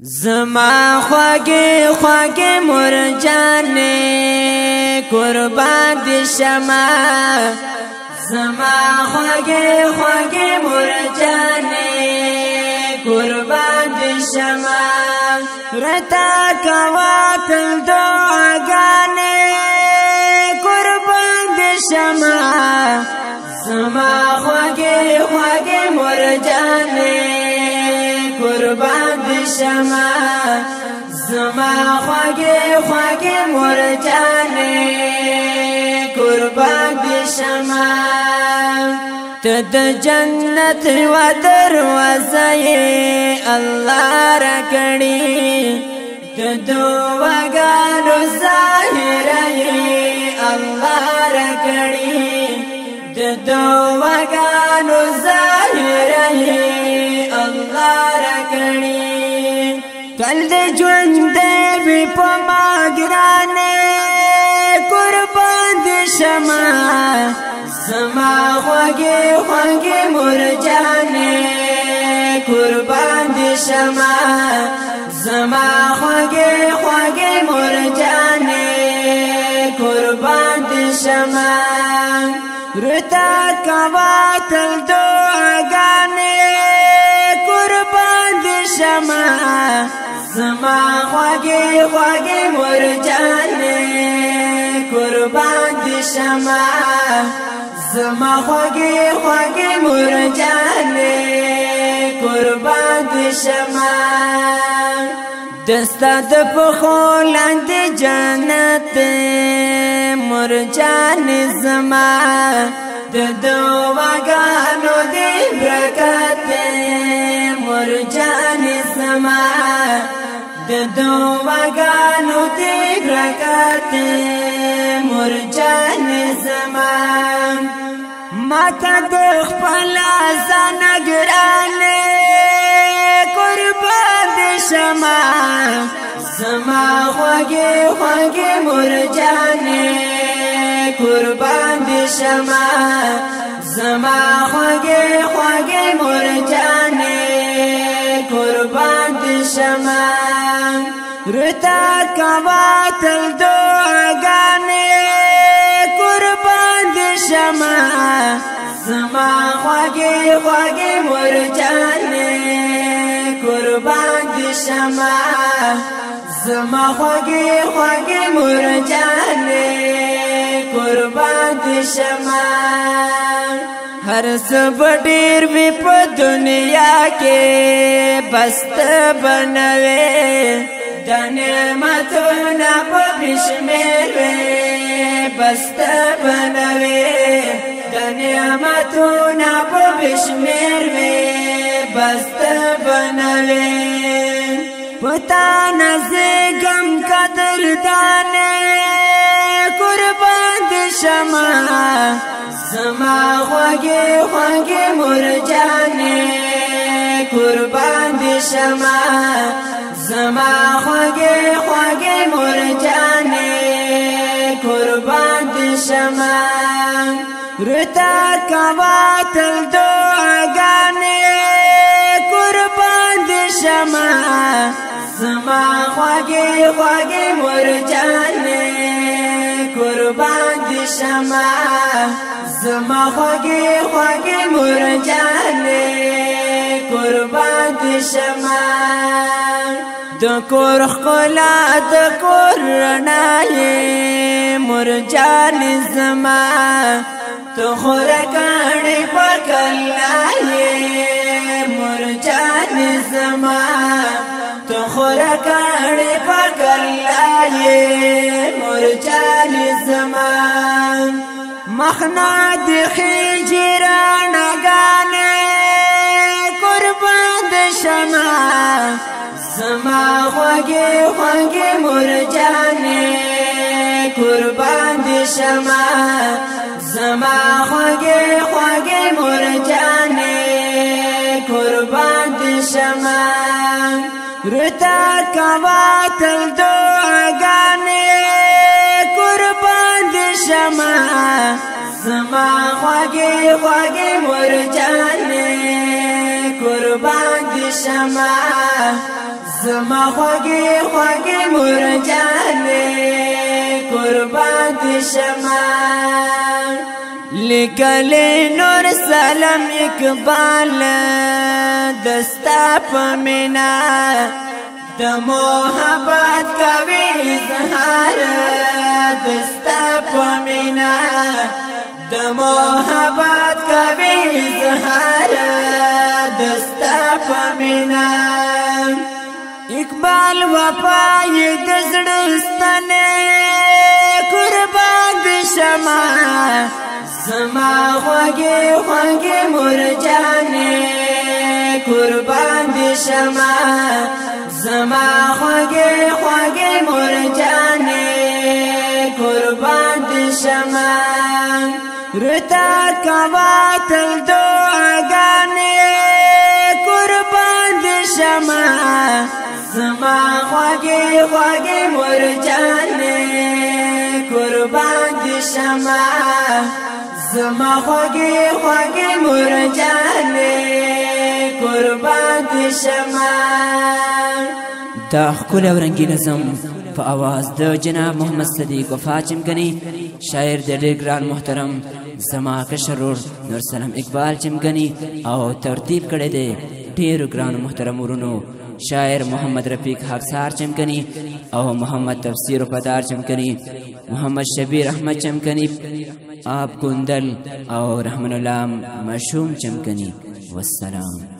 زما خگے خگے مر جانے قربان شما زما ہوگے ہوگے مر جانے قربان رتا کم دو گانے قربان شما زما ہوگے ہوگے مر جانے قربان شما زما خواږه خواږه مور جانې قربان دې شما ته د جنت و دروازه الله را کړی ته دواګانو ظاهر الله را کړی د دواګانو ظاهر الله را کړی بل د ژوند دی په ما ګرانه قربان دي شمع زما خوږه خوږه مرجانه قربان دي شمع زما خوږه خوږه مرجانه قربان دي شمع رتا کوا تل زما خوږې خوږې مور جانې قربان دي شمه زما خوږې خوږې مور جانې قربان دي شمه دستا د پخو لاندې جنت مور جانې زما د دوه غانو دعاګانو دې برکته مرجان زمان ماته د خپل ځان ګرانه قربان دې شمع زما خوږه خوږه مرجانه قربان دې شمع زما خوږه باطل دعاګانې قربان دي شمع زما خوږې خوږې مرجانې قربان دي شمع زما خوږې خوږې مرجانې قربان دي شمع هر څه ډیر می په دنیا کې بست بنوي د نعمتونو په بشمیر بسته بنوي د نعمتونو په بشمیر بسته بنوي پتا نزه غم قدر دانه قربان شمع زما خوږه خوږه مرجانه قربان شمع زما خوږې خوږې مرجانې قربان دې شمه رتا کوا تل دعاګانې قربان دې شمه زما خوږې خوږې مرجانې قربان دې شمه زما خوږې خوږې مرجانې قربان دې شمه د کور خلا د کور رڼای مور جان زما ته خور کړي پکلای مور جان زما ته خور کړي پکلای مور جان زما مخنا د خجران غانه قربان د شمع زما خوږې خوږې مور جانې قربان دې شمه زما خوږې خوږې مور جانې قربان دې شمه رتا کوا تل دعاګانې قربان دې شمه زما خوږې خوږې مور جانې قربان دې شمه زما خوږی خوږی مور جانې قربان دي شما لیکل نور سلام اقبال دستا پمنا د محبت کوي اظهار دستا پمنا د محبت کوي اظهار وفای د زړستنه قربان بشما زما خوږه خوږه مرجانه قربان بشما زما خوږه خوږه مرجانه قربان بشما رتا کوا تل دو زما خوږې خوږې مور جانې قربان دي شمع زما خوږې خوږې مور جانې قربان دي شمع دا خپل ورنګین زم په आवाज د جناب محمد صدیق وفا چمګنی شاعر د ډېر محترم زما کشرور نور سلام اقبال چمګنی او ترتیب کړی دی ډېر ګران محترم ورونو شاعر محمد رفیق حفصار چمکنی او محمد تفسیر و پدار چمکنی محمد شبیر احمد چمکنی آب کندل او رحمن اللہ مشوم چمکنی والسلام